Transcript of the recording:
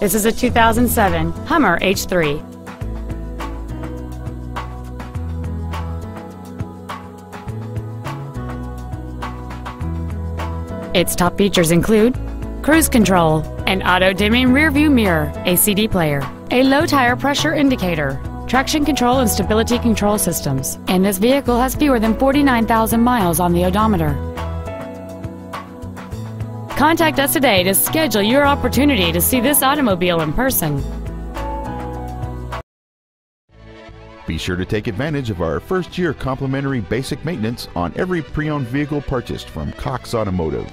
This is a 2007 Hummer H3. Its top features include cruise control, an auto-dimming rearview mirror, a CD player, a low tire pressure indicator, traction control and stability control systems, and this vehicle has fewer than 49,000 miles on the odometer. Contact us today to schedule your opportunity to see this automobile in person. Be sure to take advantage of our first year complimentary basic maintenance on every pre owned vehicle purchased from Cox Automotive.